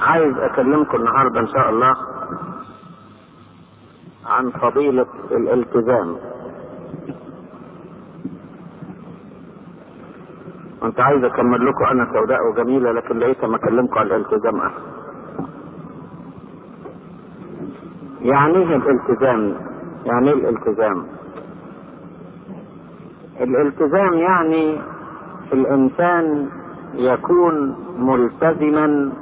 عايز أكلمكم النهارده إن شاء الله عن فضيلة الالتزام. كنت عايز أكمل لكم أنا سوداء وجميلة لكن لقيت ما اكلمكم عن الالتزام احسن يعني إيه الالتزام؟ يعني إيه الالتزام؟ الالتزام يعني الإنسان يكون ملتزما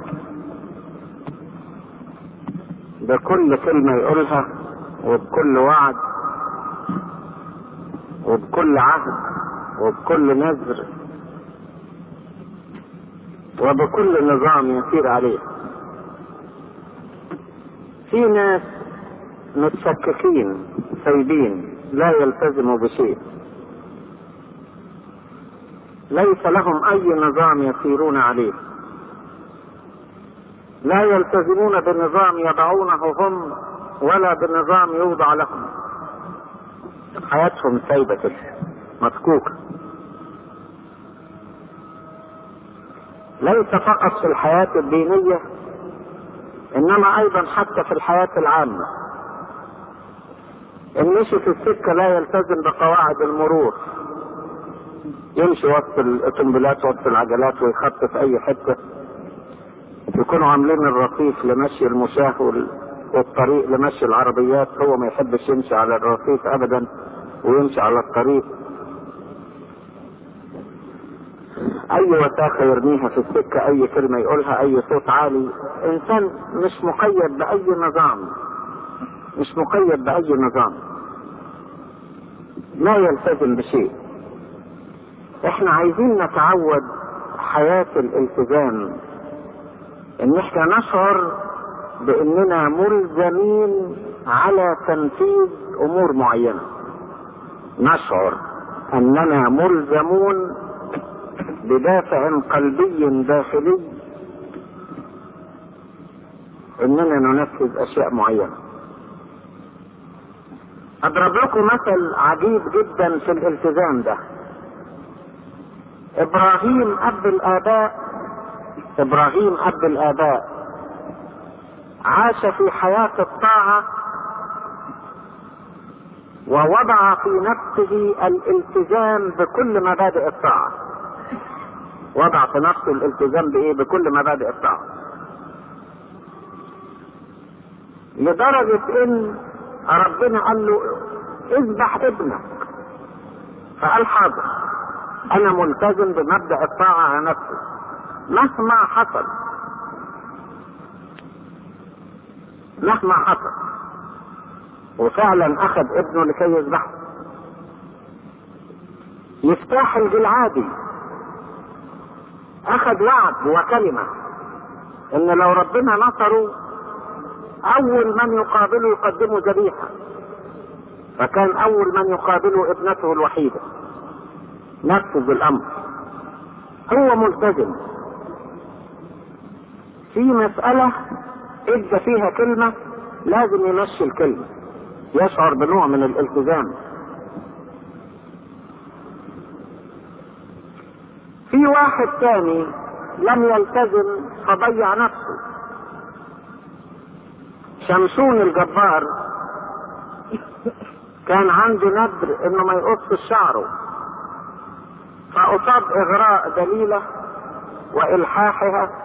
بكل كلمة يقولها وبكل وعد وبكل عهد وبكل نذر وبكل نظام يسير عليه. في ناس متشككين سايبين لا يلتزموا بشيء. ليس لهم أي نظام يسيرون عليه. لا يلتزمون بنظام يضعونه هم ولا بنظام يوضع لهم. حياتهم سايبة كده مسكوكة. ليس فقط في الحياة الدينية إنما أيضا حتى في الحياة العامة. ان مشي في السكة لا يلتزم بقواعد المرور. يمشي وسط الاوتومبيلات وسط العجلات ويخط في أي حتة. يكونوا عاملين الرصيف لمشي المشاة والطريق لمشي العربيات هو ما يحبش يمشي على الرصيف ابدا ويمشي على الطريق. أي وثاقة يرميها في السكة أي كلمة يقولها أي صوت عالي. إنسان مش مقيد بأي نظام مش مقيد بأي نظام. لا يلتزم بشيء. إحنا عايزين نتعود حياة الالتزام. إن إحنا نشعر بأننا ملزمين على تنفيذ أمور معينة. نشعر أننا ملزمون بدافع قلبي داخلي. إننا ننفذ أشياء معينة. أضرب لكم مثل عجيب جدا في الالتزام ده. إبراهيم أب الآباء إبراهيم أب الآباء عاش في حياة الطاعة ووضع في نفسه الالتزام بكل مبادئ الطاعة. وضع في نفسه الالتزام بإيه؟ بكل مبادئ الطاعة. لدرجة إن ربنا قال له اذبح ابنك. فقال حاضر أنا ملتزم بمبدأ الطاعة على نفسي. مهما حصل. مهما حصل. وفعلا أخذ ابنه لكي يذبحه. مفتاح الجلعادي أخذ وعد وكلمة. إن لو ربنا نصره أول من يقابله يقدمه ذبيحة. فكان أول من يقابله ابنته الوحيدة. نفذ الأمر. هو ملتزم. في مسألة إدى فيها كلمة لازم يمشي الكلمة. يشعر بنوع من الالتزام. في واحد تاني لم يلتزم فضيع نفسه. شمشون الجبار كان عنده ندر إنه ما يقص شعره. فأصاب إغراء دليلة وإلحاحها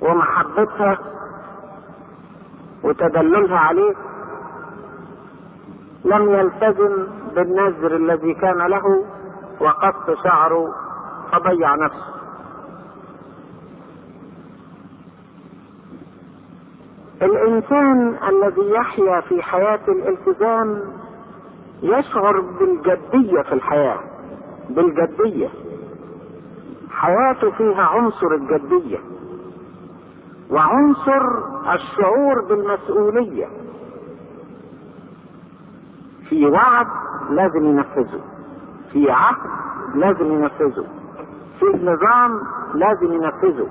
ومحبتها وتدللها عليه لم يلتزم بالنذر الذي كان له وقص شعره فضيع نفسه. الإنسان الذي يحيا في حياة الالتزام يشعر بالجدية في الحياة بالجدية. حياته فيها عنصر الجدية. وعنصر الشعور بالمسؤولية. في وعد لازم ينفذه في عهد لازم ينفذه في نظام لازم ينفذه.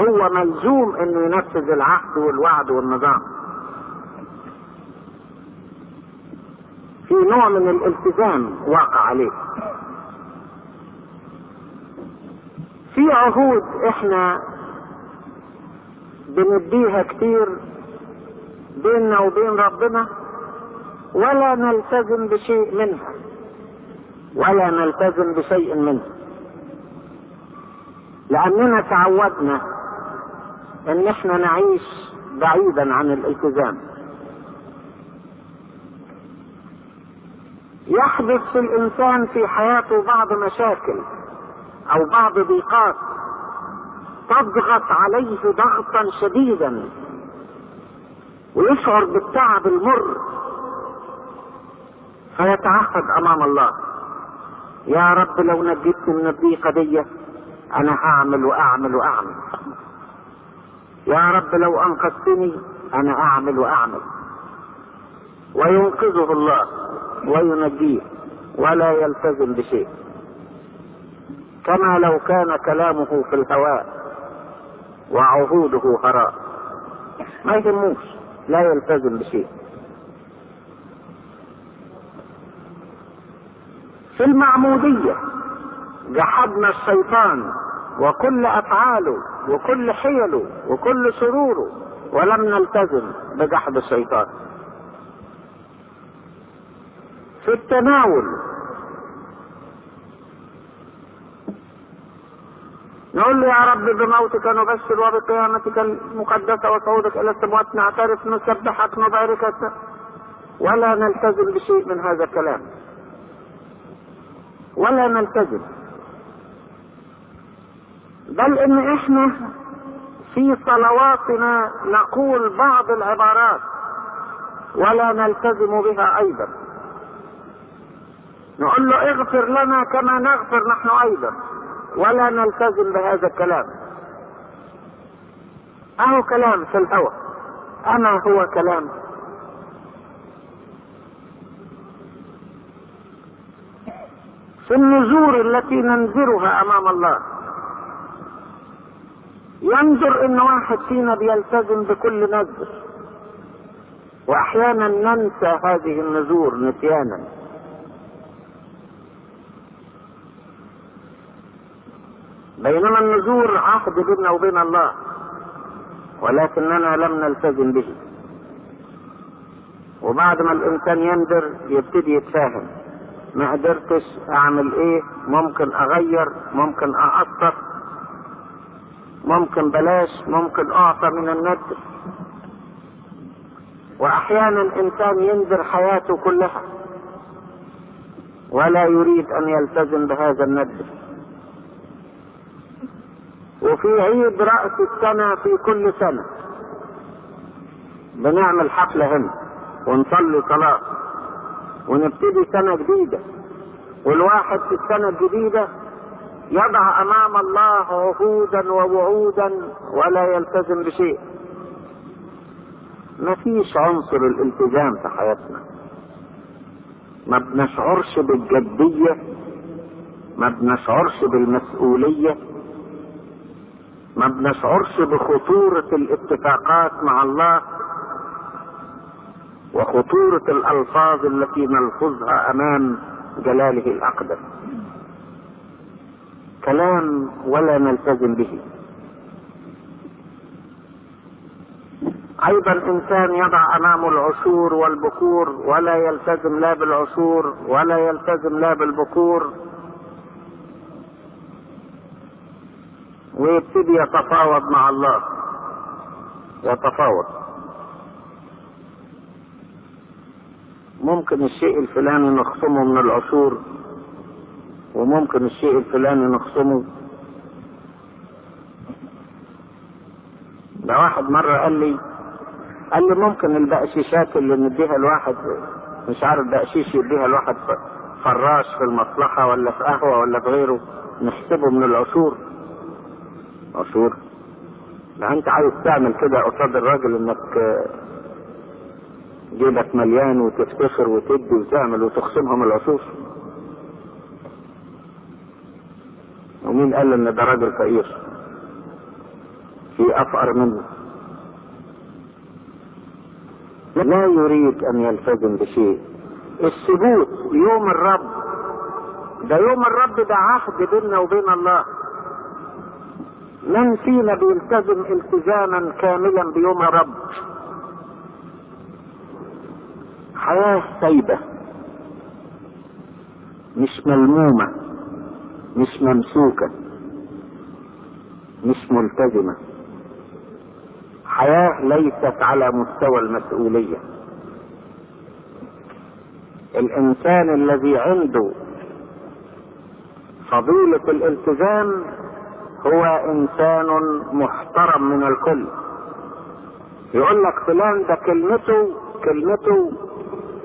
هو ملزوم إنه ينفذ العهد والوعد والنظام. في نوع من الالتزام واقع عليه. في عهود إحنا بنديها كتير بيننا وبين ربنا ولا نلتزم بشيء منها ولا نلتزم بشيء منها. لأننا تعودنا إن إحنا نعيش بعيدا عن الالتزام. يحدث في الإنسان في حياته بعض مشاكل أو بعض ضيقات. تضغط عليه ضغطا شديدا ويشعر بالتعب المر. فيتعهد أمام الله. يا رب لو نجيتني من الضيقة دي أنا هعمل وأعمل وأعمل. يا رب لو أنقذتني أنا أعمل وأعمل. وينقذه الله وينجيه ولا يلتزم بشيء. كما لو كان كلامه في الهواء. وعهوده هراء ما يهموش لا يلتزم بشيء. في المعمودية جحدنا الشيطان وكل أفعاله وكل حيله وكل سروره ولم نلتزم بجحد الشيطان. في التناول نقول له يا رب بموتك نبشر وبقيامتك المقدسة وصعودك إلى السماوات نعترف نسبحك نباركك ولا نلتزم بشيء من هذا الكلام. ولا نلتزم. بل إن إحنا في صلواتنا نقول بعض العبارات ولا نلتزم بها أيضا. نقول له اغفر لنا كما نغفر نحن أيضا. ولا نلتزم بهذا الكلام. أهو كلام في الهوى. اما هو كلام. في النذور التي ننذرها أمام الله. ينظر إن واحد فينا بيلتزم بكل نذر. وأحيانا ننسى هذه النذور نسيانا. بينما النذور عهد بيننا وبين الله ولكننا لم نلتزم به. وبعد ما الإنسان ينذر يبتدي يتفاهم. ما قدرتش أعمل إيه؟ ممكن أغير ممكن اقصر ممكن بلاش ممكن أعطى من الندر وأحيانا انسان ينذر حياته كلها ولا يريد أن يلتزم بهذا الندر. وفي عيد رأس السنة في كل سنة. بنعمل حفلة هنا ونصلي صلاة ونبتدي سنة جديدة. والواحد في السنة الجديدة يضع أمام الله عهودا ووعودا ولا يلتزم بشيء. ما فيش عنصر الالتزام في حياتنا. ما بنشعرش بالجدية ما بنشعرش بالمسؤولية. ما بنشعرش بخطورة الاتفاقات مع الله وخطورة الألفاظ التي نلفظها أمام جلاله الأقدس. كلام ولا نلتزم به. أيضا إنسان يضع أمامه العشور والبكور ولا يلتزم لا بالعشور ولا يلتزم لا بالبكور ويبتدي يتفاوض مع الله. يتفاوض ممكن الشيء الفلاني نخصمه من العشور وممكن الشيء الفلاني نخصمه. ده واحد مرة قال لي قال لي ممكن البقشيشات اللي نديها الواحد مش عارف بقشيش يديها الواحد فراش في المصلحة ولا في قهوة ولا في غيره نحسبه من العشور عشور لا أنت عايز تعمل كده قصاد الراجل إنك جيبك مليان وتفتخر وتدي وتعمل وتخصمهم العشور ومين قال إن ده راجل فقير؟ في أفقر منه. لا يريد أن يلتزم بشيء. الثبوت يوم الرب. ده يوم الرب ده عهد بيننا وبين الله. من فينا بيلتزم التزاما كاملا بيوم الرب حياة سايبة مش ملمومة. مش ممسوكة. مش ملتزمة. حياة ليست على مستوى المسؤولية. الإنسان الذي عنده فضيلة الالتزام هو إنسان محترم من الكل. يقول لك فلان ده كلمته كلمته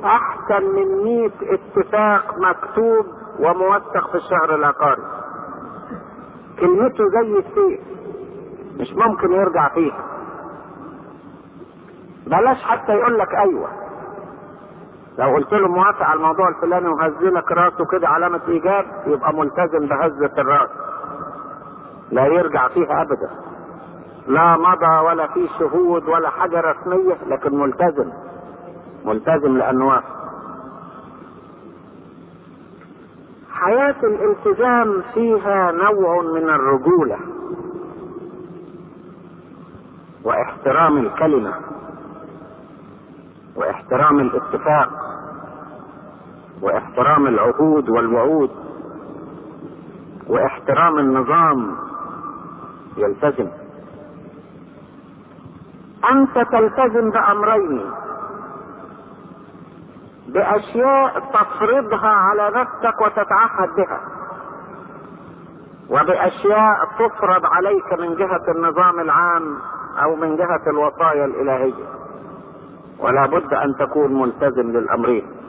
أحسن من مئة اتفاق مكتوب وموثق في الشهر العقاري. كلمته زي السيف مش ممكن يرجع فيها بلاش حتى يقول لك أيوه. لو قلت له موافق على الموضوع الفلاني وهزلك راسه كده علامة إيجاب يبقى ملتزم بهزة الراس. لا يرجع فيها أبدا. لا مضى ولا في شهود ولا حاجة رسمية لكن ملتزم. ملتزم لأنه حياة الالتزام فيها نوع من الرجولة واحترام الكلمة واحترام الاتفاق واحترام العهود والوعود واحترام النظام يلتزم. أنت تلتزم بأمرين. بأشياء تفرضها على نفسك وتتعهد بها. وبأشياء تفرض عليك من جهة النظام العام أو من جهة الوصايا الإلهية. ولا بد أن تكون ملتزم للأمرين.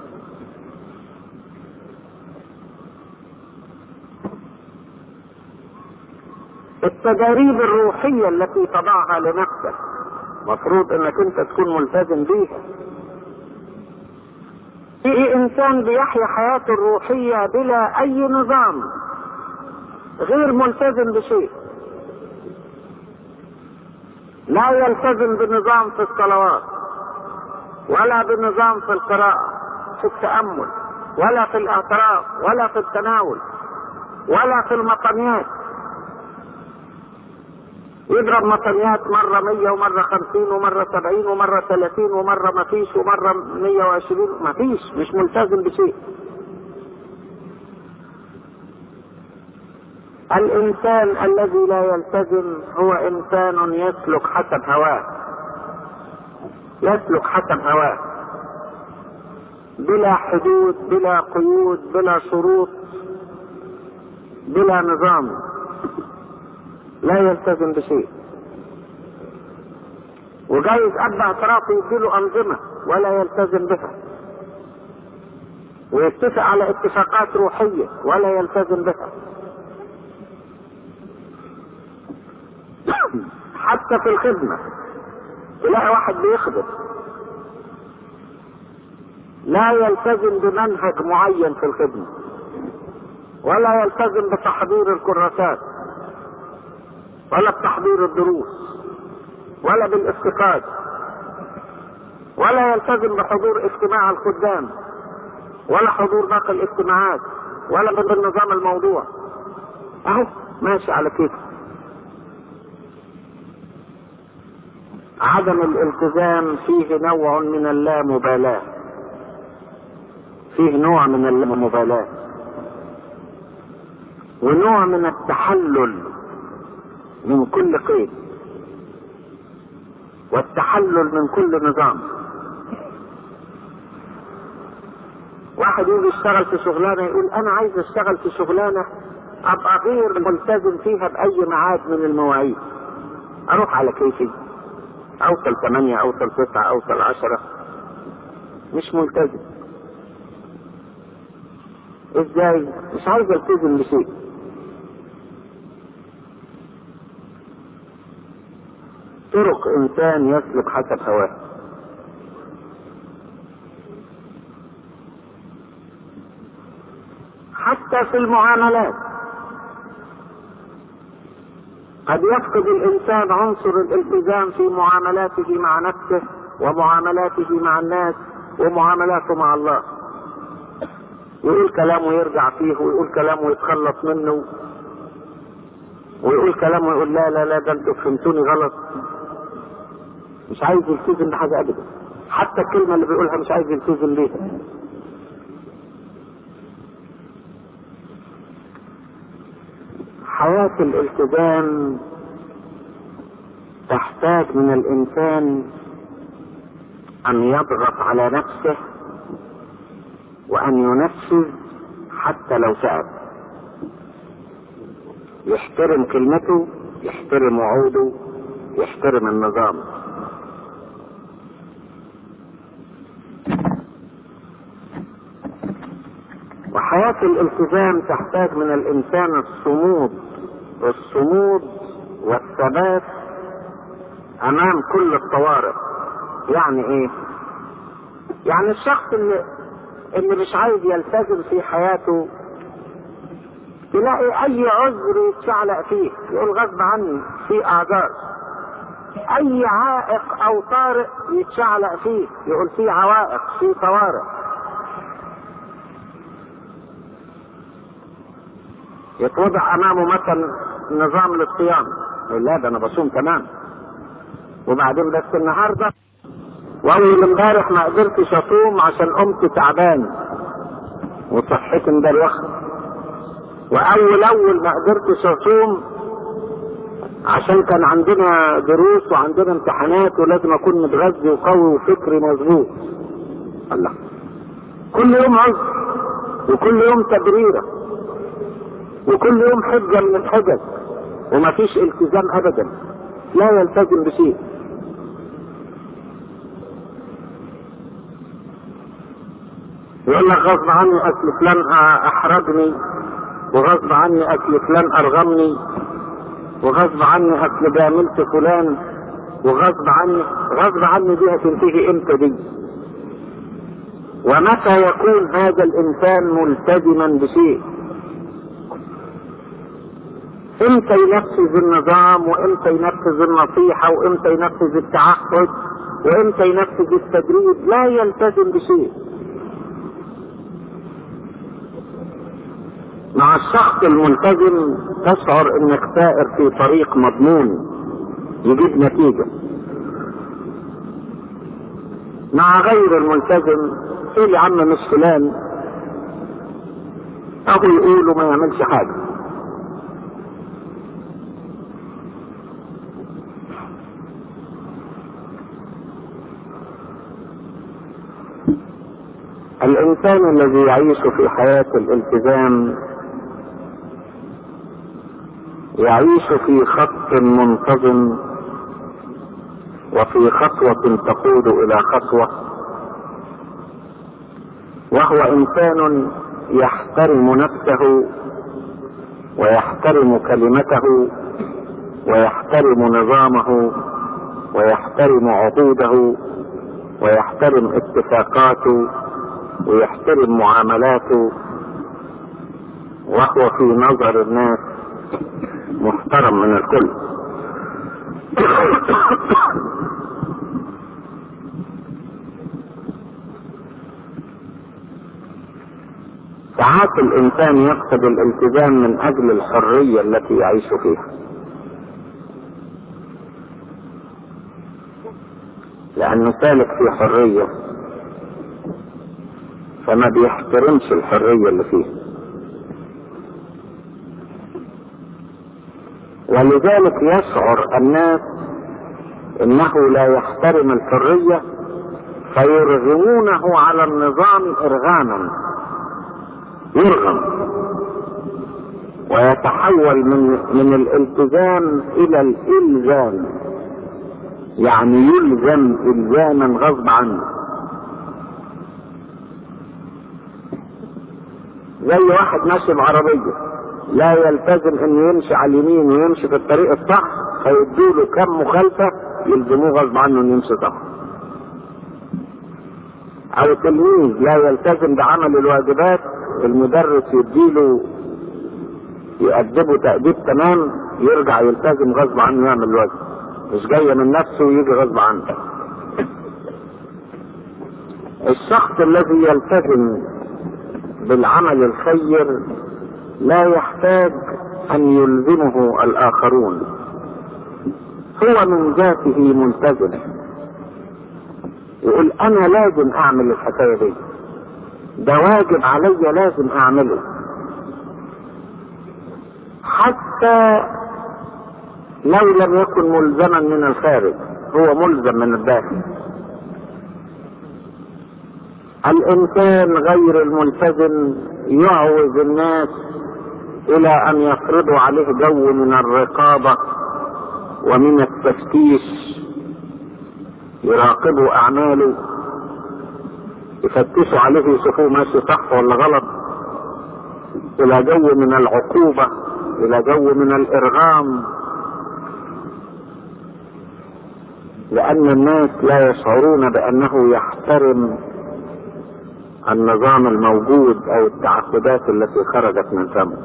التجاريب الروحية التي تضعها لنفسك. مفروض إنك أنت تكون ملتزم بيها. في إنسان بيحيا حياته الروحية بلا أي نظام غير ملتزم بشيء. لا يلتزم بنظام في الصلوات ولا بنظام في القراءة في التأمل ولا في الأعتراف ولا في التناول ولا في المطنيات يضرب مطنيات مرة مية ومرة خمسين ومرة سبعين ومرة ثلاثين ومرة ما فيش ومرة مية وعشرين. ما فيش مش ملتزم بشيء. الإنسان الذي لا يلتزم هو إنسان يسلك حسب هواه. يسلك حسب هواه. بلا حدود بلا قيود بلا شروط بلا نظام. لا يلتزم بشيء. وجايز اب اعترافه يديله أنظمة ولا يلتزم بها. ويتفق على اتفاقات روحية ولا يلتزم بها. حتى في الخدمة تلاقي واحد بيخدم. لا يلتزم بمنهج معين في الخدمة. ولا يلتزم بتحضير الكراسات. ولا بتحضير الدروس ولا بالافتقاد ولا يلتزم بحضور اجتماع الخدام ولا حضور باقي الاجتماعات ولا بالنظام الموضوع. أهو ماشي على كده. عدم الالتزام فيه نوع من اللامبالاة. فيه نوع من اللامبالاة. ونوع من التحلل. من كل قيد والتحلل من كل نظام. واحد يجي يشتغل في شغلانة يقول أنا عايز أشتغل في شغلانة أبقى غير ملتزم فيها بأي ميعاد من المواعيد. أروح على كيفي. أوصل ثمانية أوصل تسعة أوصل عشرة. مش ملتزم. إزاي؟ مش عايز ألتزم بشيء. طرق إنسان يسلك حسب هواه. حتى في المعاملات. قد يفقد الإنسان عنصر الالتزام في معاملاته مع نفسه ومعاملاته مع الناس ومعاملاته مع الله. يقول كلامه يرجع فيه ويقول كلامه يتخلص منه ويقول كلام ويقول لا لا لا ده أنتوا فهمتوني غلط. مش عايز يلتزم بحاجة أبدا. حتى الكلمة اللي بيقولها مش عايز يلتزم بيها حياة الالتزام تحتاج من الإنسان أن يضغط على نفسه وأن ينفذ حتى لو تعب. يحترم كلمته يحترم وعوده يحترم النظام. وحياة الالتزام تحتاج من الإنسان الصمود الصمود والثبات أمام كل الطوارئ. يعني إيه؟ يعني الشخص اللي اللي مش عايز يلتزم في حياته تلاقي أي عذر يتشعلق فيه يقول غصب عني في أعذار. أي عائق أو طارئ يتشعلق فيه يقول في عوائق في طوارئ. يتوضع أمامه مثلا نظام للصيام. يقول لا ده أنا بصوم تمام. وبعدين بس النهارده وأول امبارح ما قدرتش أصوم عشان قمت تعبان وصحتي مدلوخه وأول أول ما قدرتش أصوم عشان كان عندنا دروس وعندنا امتحانات ولازم أكون متغذي وقوي وفكري مظبوط. الله. كل يوم عذر وكل يوم تبريرة. وكل يوم حجه من الحجج ومفيش التزام ابدا. لا يلتزم بشيء. يقول لك غصب عني اصل فلان احرجني وغصب عني اصل فلان أرغمني وغصب عني اصل جاملت فلان وغصب عني غصب عني دي هتنتهي إمتى دي؟ ومتى يكون هذا الإنسان ملتزما بشيء؟ إمتى ينفذ النظام وإمتى ينفذ النصيحة وإمتى ينفذ التعهد وإمتى ينفذ التدريب؟ لا يلتزم بشيء. مع الشخص الملتزم تشعر إنك سائر في طريق مضمون يجيب نتيجة. مع غير الملتزم إيه يا عم مش فلان. اهو يقول وما يعملش حاجة. الإنسان الذي يعيش في حياة الالتزام يعيش في خط منتظم وفي خطوة تقود إلى خطوة وهو إنسان يحترم نفسه ويحترم كلمته ويحترم نظامه ويحترم عقوده ويحترم اتفاقاته. ويحترم معاملاته وهو في نظر الناس محترم من الكل. ساعات الإنسان يقصد الالتزام من أجل الحرية التي يعيش فيها. لأنه سالك في حرية. فما بيحترمش الحرية اللي فيه. ولذلك يشعر الناس إنه لا يحترم الحرية فيرغمونه على النظام إرغاما. يرغم. ويتحول من من الالتزام إلى الإلزام. يعني يلزم إلزاما غصب عنه. زي واحد ماشي بعربيه لا يلتزم إنه يمشي على اليمين ويمشي في الطريق الصح فيدوا له كم مخالفة يلزموه غصب عنه إنه يمشي صح. أو تلميذ لا يلتزم بعمل الواجبات المدرس يديله يأدبه تأديب تمام يرجع يلتزم غصب عنه يعمل الواجب مش جاية من نفسه ويجي غصب عنه. الشخص الذي يلتزم بالعمل الخير لا يحتاج أن يلزمه الآخرون. هو من ذاته ملتزم يقول أنا لازم أعمل الحكاية دي. ده واجب عليا لازم أعمله. حتى لو لم يكن ملزما من الخارج هو ملزم من الداخل. الإنسان غير الملتزم يعوز الناس إلى أن يفرضوا عليه جو من الرقابة ومن التفتيش يراقبوا أعماله يفتشوا عليه يشوفوه ماشي صح ولا غلط إلى جو من العقوبة إلى جو من الإرغام. لأن الناس لا يشعرون بأنه يحترم النظام الموجود أو التعهدات التي خرجت من فمه.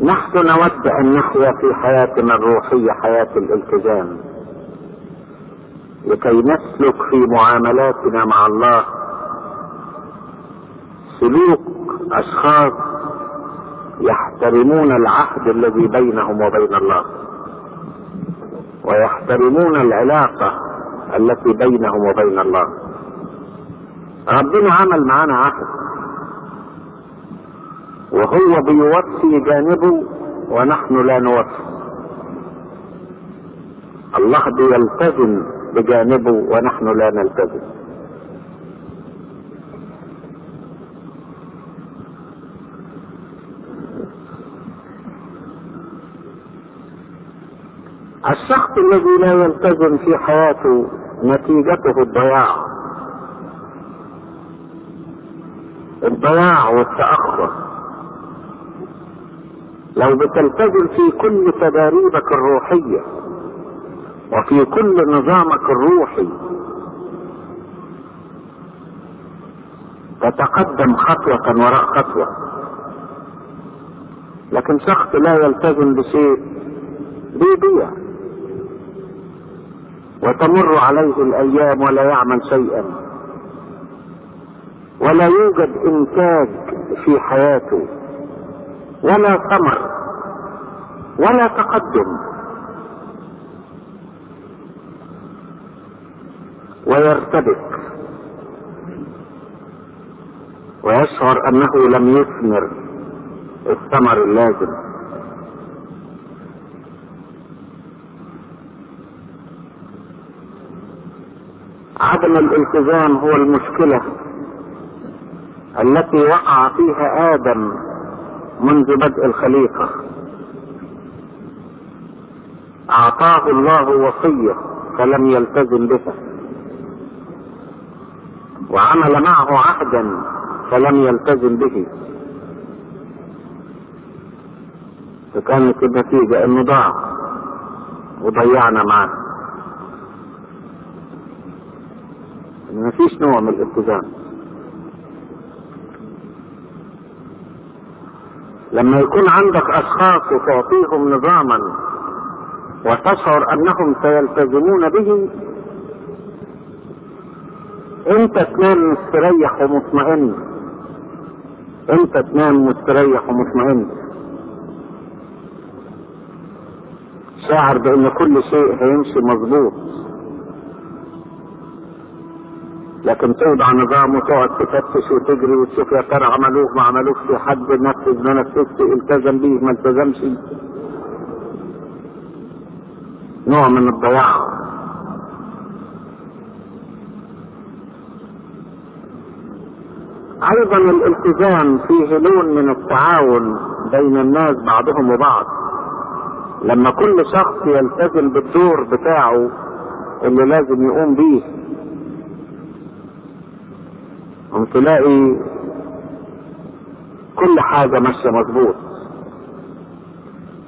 نحن نود أن نحيا في حياتنا الروحية حياة الالتزام. لكي نسلك في معاملاتنا مع الله سلوك أشخاص يحترمون العهد الذي بينهم وبين الله. ويحترمون العلاقة التي بينهم وبين الله. ربنا عمل معنا عهد. وهو بيوفي جانبه ونحن لا نوفي. الله بيلتزم بجانبه ونحن لا نلتزم. الشخص الذي لا يلتزم في حياته نتيجته الضياع. الضياع والتأخر. لو بتلتزم في كل تداريبك الروحية وفي كل نظامك الروحي تتقدم خطوة وراء خطوة. لكن شخص لا يلتزم بشيء بيضيع. وتمر عليه الأيام ولا يعمل شيئا. ولا يوجد إنتاج في حياته. ولا ثمر. ولا تقدم. ويرتبك. ويشعر أنه لم يثمر الثمر اللازم. عدم الالتزام هو المشكلة التي وقع فيها آدم منذ بدء الخليقة. أعطاه الله وصية فلم يلتزم بها. وعمل معه عهدا فلم يلتزم به. فكانت النتيجة انه ضاع وضيعنا معه ما فيش نوع من الالتزام لما يكون عندك أشخاص وتعطيهم نظاما وتشعر أنهم سيلتزمون به؟ إنت تنام مستريح ومطمئن. إنت تنام مستريح ومطمئن. شاعر بأن كل شيء هيمشي مظبوط. لكن توضع نظام وتقعد تفتش وتجري وتشوف يا ترى عملوه ما عملوش في حد نفذ ما نفذش التزم بيه ما التزمش. نوع من الضياع. أيضا الالتزام فيه لون من التعاون بين الناس بعضهم وبعض. لما كل شخص يلتزم بالدور بتاعه اللي لازم يقوم بيه تلاقي كل حاجة ماشية مظبوط.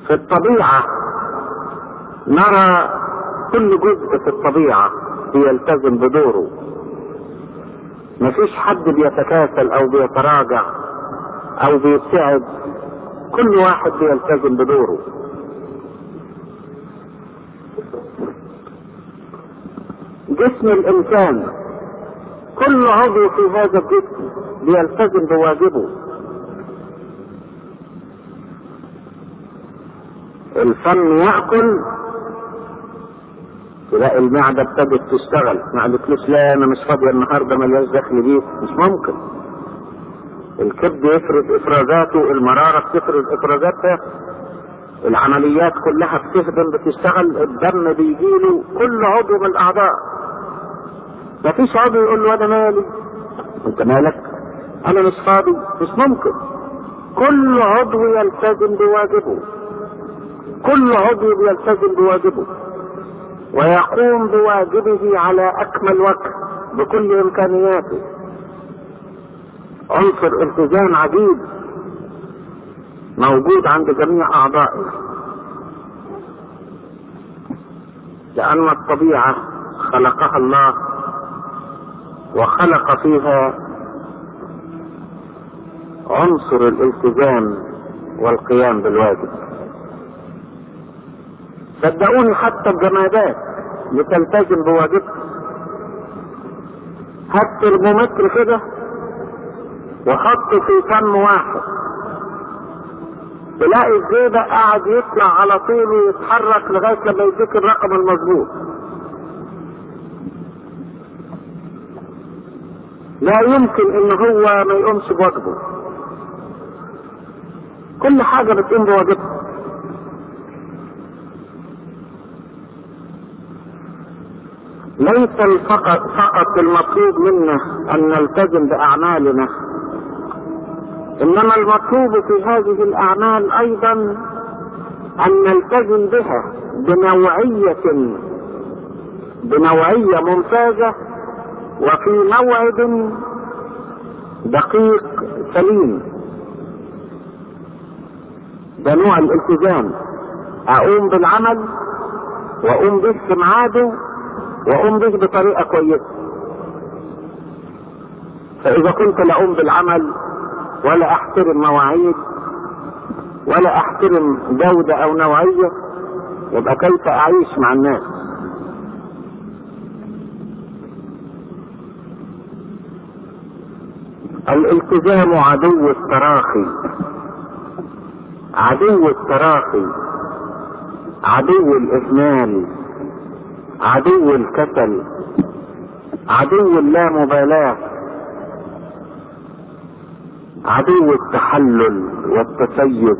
في الطبيعة نرى كل جزء في الطبيعة بيلتزم بدوره. مفيش حد بيتكاسل أو بيتراجع أو بيبتعد كل واحد بيلتزم بدوره. جسم الإنسان كل عضو في هذا الجسم بيلتزم بواجبه. الفم ياكل تلاقي المعدة ابتدت تشتغل. ما قالتلوش لا أنا مش فاضيه النهارده ملياش دخل بيه مش ممكن. الكبد يفرز إفرازاته المرارة بتفرز إفرازاتها العمليات كلها بتخدم بتشتغل الدم بيجيله كل عضو من الأعضاء. مفيش عضو يقول له أنا مالي. أنت مالك؟ أنا مش فاضي مش ممكن. كل عضو يلتزم بواجبه. كل عضو يلتزم بواجبه. ويقوم بواجبه على أكمل وجه بكل إمكانياته. عنصر التزام عجيب موجود عند جميع أعضائه. لأن الطبيعة خلقها الله وخلق فيها عنصر الالتزام والقيام بالواجب. صدقوني حتى الجمادات بتلتزم بواجبها. هات ترمومتر كده وحطه في فم واحد. تلاقي الزيبة قاعد يطلع على طول ويتحرك لغاية لما يديك الرقم المظبوط. لا يمكن إن هو ما يقومش بواجبه. كل حاجة بتقوم بواجبها. ليس فقط فقط المطلوب منا أن نلتزم بأعمالنا إنما المطلوب في هذه الأعمال أيضا أن نلتزم بها بنوعية بنوعية ممتازة وفي موعد دقيق سليم. ده نوع الالتزام. اقوم بالعمل وأقوم به في ميعاده وأقوم به بطريقة كويسة. فإذا كنت لا أقوم بالعمل ولا أحترم مواعيد ولا أحترم جودة أو نوعية يبقى كيف أعيش مع الناس؟ الالتزام عدو التراخي. عدو التراخي. عدو الاهمال عدو الكسل. عدو اللامبالاة. عدو التحلل والتسيب.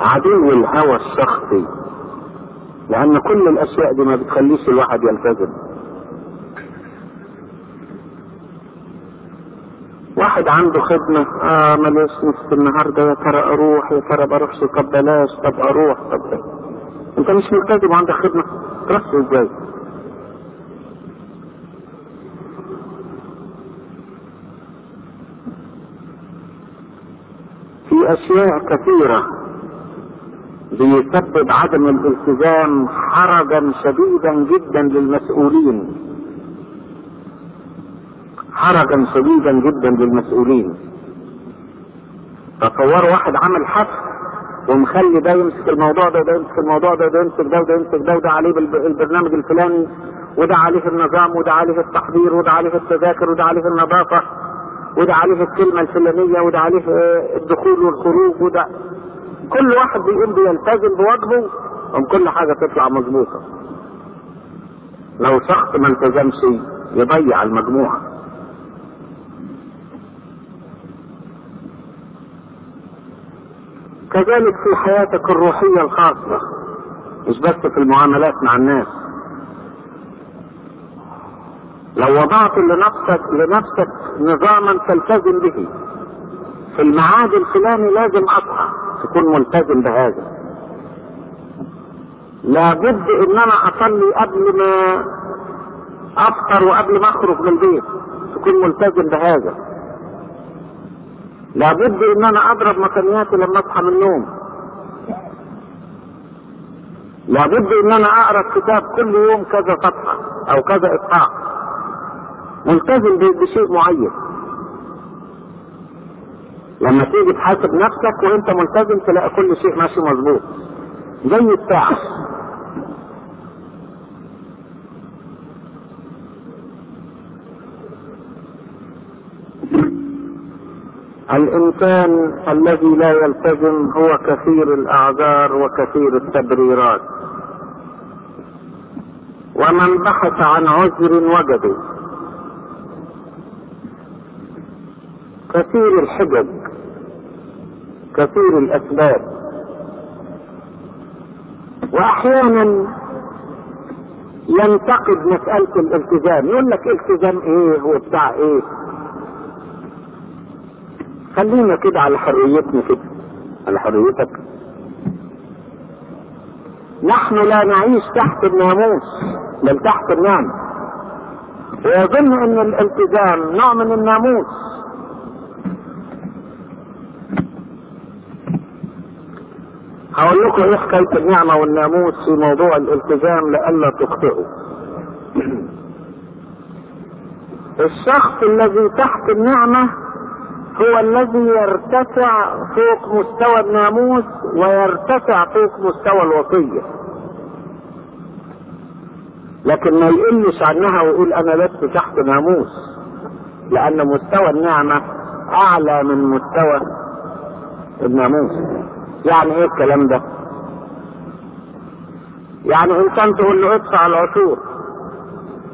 عدو الهوى الشخصي. لأن كل الأشياء دي ما بتخليش الواحد يلتزم. واحد عنده خدمة. آه مليش نفس النهاردة. يا ترى أروح؟ يا ترى بروحش طب بلاش. طب أروح. طب أنت مش ملتزم وعندك خدمة. تروح إزاي؟ في أشياء كثيرة بيسبب عدم الالتزام حرجا شديدا جدا للمسؤولين. حرجا شديدا جدا للمسؤولين. تصوروا واحد عمل حفل ومخلي ده يمسك الموضوع ده وده يمسك الموضوع ده وده يمسك ده وده يمسك ده وده عليه البرنامج الفلاني وده عليه النظام وده عليه التحضير وده عليه التذاكر وده عليه النظافة وده عليه الكلمة الفلانية وده عليه الدخول والخروج وده. كل واحد بيقوم بيلتزم بواجبه وم كل حاجة تطلع مظبوطة. لو شخص ما التزمش يضيع المجموعة. كذلك في حياتك الروحية الخاصة مش بس في المعاملات مع الناس. لو وضعت لنفسك لنفسك نظاما تلتزم به في الميعاد الفلاني لازم أصحى تكون ملتزم بهذا. لابد إن أنا أصلي قبل ما أفطر وقبل ما أخرج من البيت تكون ملتزم بهذا. لابد إن أنا أضرب مكانياتي لما أصحى من النوم. لابد إن أنا أقرأ الكتاب كل يوم كذا صفحة أو كذا إصحاح. ملتزم بشيء معين. لما تيجي تحاسب نفسك وأنت ملتزم تلاقي كل شيء ماشي مظبوط. زي الساعة. الإنسان الذي لا يلتزم هو كثير الأعذار وكثير التبريرات. ومن بحث عن عذر وجده كثير الحجج. كثير الأسباب. وأحيانا ينتقد مسألة الالتزام. يقول لك التزام إيه هو بتاع إيه؟ خلينا كده على حريتنا كده. على حريتك. نحن لا نعيش تحت الناموس بل تحت النعمة ويظن إن الالتزام نوع من الناموس. هقول لكم إيه حكاية النعمة والناموس في موضوع الالتزام لئلا تخطئوا. الشخص الذي تحت النعمة هو الذي يرتفع فوق مستوى الناموس ويرتفع فوق مستوى الوصية. لكن ما يقلش عنها ويقول أنا لست تحت ناموس لأن مستوى النعمة أعلى من مستوى الناموس. يعني إيه الكلام ده؟ يعني إنسان تقول له ادفع العشور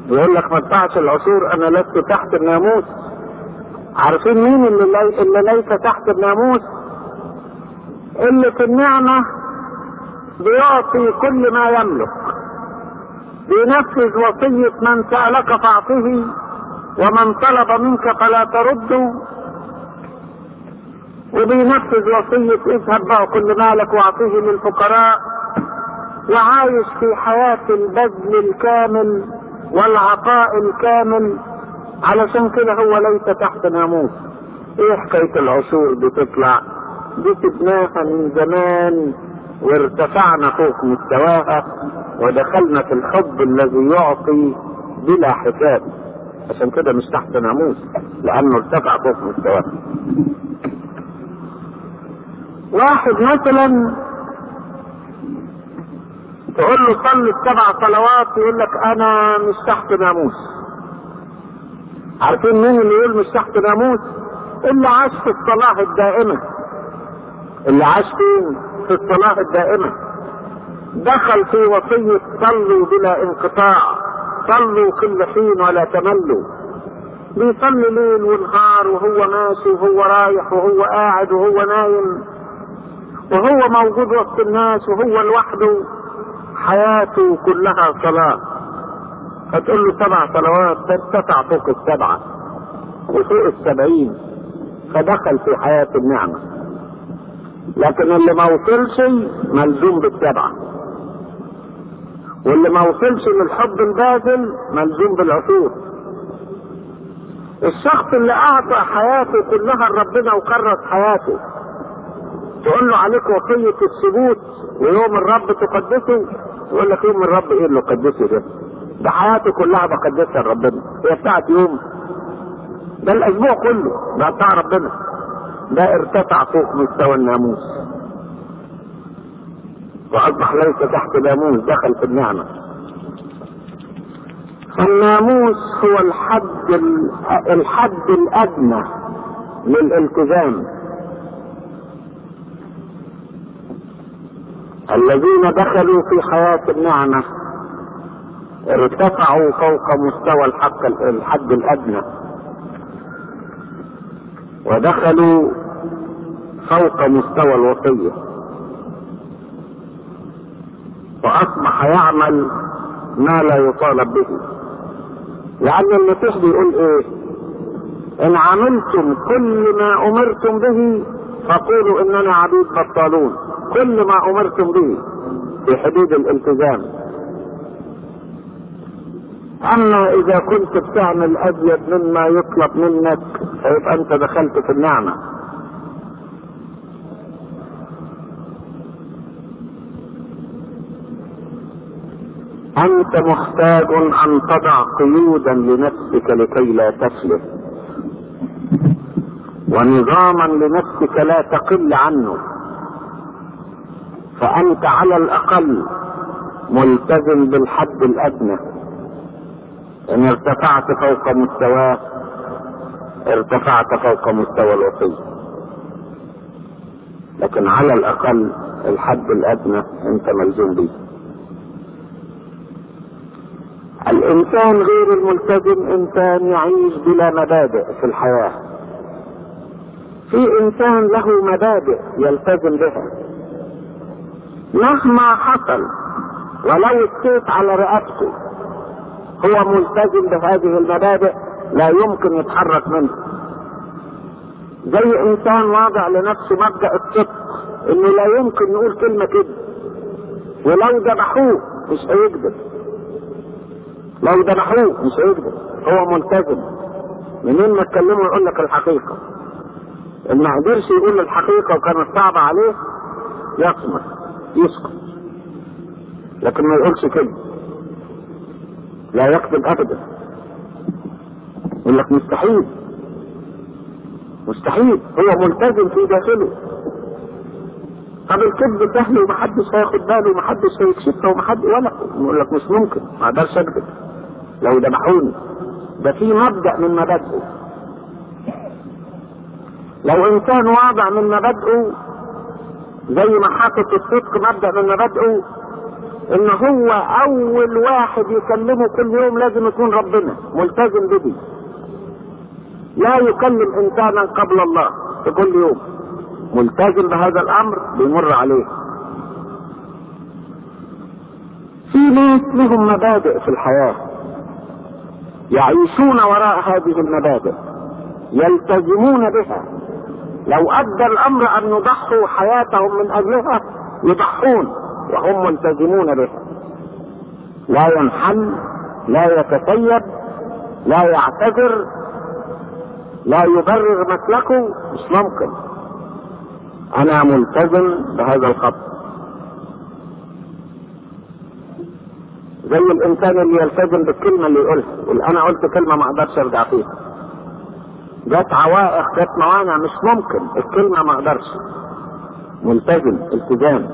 يقول لك ما ادفعش العشور أنا لست تحت الناموس. عارفين مين اللي, لي... اللي ليس تحت الناموس اللي في النعمة بيعطي كل ما يملك بينفذ وصية من سألك فأعطه ومن طلب منك فلا ترده وبينفذ وصية اذهب بقى كل مالك واعطيه للفقراء وعايش في حياة البذل الكامل والعطاء الكامل علشان كده هو ليس تحت ناموس. إيه حكاية العشور بتطلع؟ دي سبناها من زمان وارتفعنا فوق مستواها ودخلنا في الحب الذي يعطي بلا حساب. عشان كده مش تحت ناموس لأنه ارتفع فوق مستواه. واحد مثلا تقول له صلي السبع صلوات يقول لك أنا مش تحت ناموس. عارفين مين اللي يقول مش تحت ناموس اللي عاش في الصلاة الدائمة. اللي عاش في الصلاة الدائمة. دخل في وصية صلوا بلا انقطاع. صلوا كل حين ولا تملوا. بيصلي ليل ونهار وهو ماشي وهو رايح وهو قاعد وهو نايم. وهو موجود وسط الناس وهو لوحده. حياته كلها صلاة. فتقول له سبع صلوات تتسع فوق السبعة. وفوق السبعين فدخل في حياة النعمة. لكن اللي ما وصلش ملزوم بالسبعة. واللي ما وصلش للحب الباذل ملزوم بالعشور الشخص اللي أعطى حياته كلها لربنا وكرس حياته تقول له عليك وصية الثبوت ويوم الرب تقدسه يقول لك يوم الرب إيه اللي قدسه ده؟ ده حياتي كلها بقدسها لربنا. هي بتاعت يوم. ده الأسبوع كله ده بتاع ربنا. ده ارتفع فوق مستوى الناموس. وأصبح ليس تحت ناموس دخل في النعمة. الناموس هو الحد الحد الأدنى للالتزام. الذين دخلوا في حياة النعمة ارتفعوا فوق مستوى الحق الحد الأدنى. ودخلوا فوق مستوى الوصية. وأصبح يعمل ما لا يطالب به. لأن المسيح بيقول إيه؟ إن عملتم كل ما أمرتم به فقولوا إننا عبيد بطالون. كل ما أمرتم به في حدود الالتزام. أما إذا كنت بتعمل ازيد مما يطلب منك فيبقى أنت دخلت في النعمة. أنت محتاج أن تضع قيودا لنفسك لكي لا تفلت ونظاما لنفسك لا تقل عنه. فأنت على الأقل ملتزم بالحد الأدنى. إن ارتفعت فوق مستواه ارتفعت فوق مستوى الوصي. لكن على الأقل الحد الأدنى أنت ملزوم بيه الإنسان غير الملتزم إنسان يعيش بلا مبادئ في الحياة. في إنسان له مبادئ يلتزم بها. مهما حصل ولو السيف على رقبته هو ملتزم بهذه المبادئ لا يمكن يتحرك منها زي إنسان واضع لنفسه مبدأ الصدق إنه لا يمكن يقول كلمة كده. ولو ذبحوه مش هيكذب. لو ذبحوه مش هيكذب. هو ملتزم. منين ما تكلمه يقول لك الحقيقة. ان ما قدرش يقول الحقيقة وكانت صعبه عليه يصمت يسكت. لكن ما يقولش كده لا يكذب أبدا. يقول لك مستحيل. مستحيل. هو ملتزم في داخله. طب الكذب سهل ومحدش هياخد باله ومحدش هيكشفها ومحد ولا. يقول لك مش ممكن. ما أقدرش أكذب. لو ذبحوني. ده في مبدأ من مبادئه. لو إنسان واضع من مبادئه زي ما حاطط الصدق مبدأ من مبادئه إن هو أول واحد يكلمه كل يوم لازم يكون ربنا ملتزم بدي لا يكلم إنسانا قبل الله في كل يوم. ملتزم بهذا الأمر بيمر عليه. في ناس لهم مبادئ في الحياة. يعيشون وراء هذه المبادئ. يلتزمون بها. لو أدى الأمر أن يضحوا حياتهم من أجلها يضحون. وهم ملتزمون بها لا ينحل لا يتسيب لا يعتذر لا يبرر مسلكه مش ممكن. أنا ملتزم بهذا الخط. زي الإنسان اللي يلتزم بالكلمة اللي يقولها يقول أنا قلت كلمة ما أقدرش أرجع فيها. جت عوائق جت موانع مش ممكن الكلمة ما أقدرش. ملتزم التزام.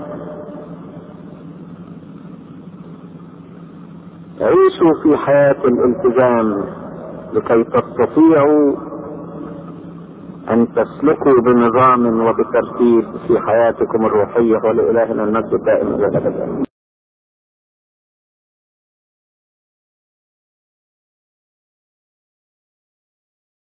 عيشوا في حياة الالتزام لكي تستطيعوا أن تسلكوا بنظام وبترتيب في حياتكم الروحية ولإلهنا المجد الدائم إلى الأبد.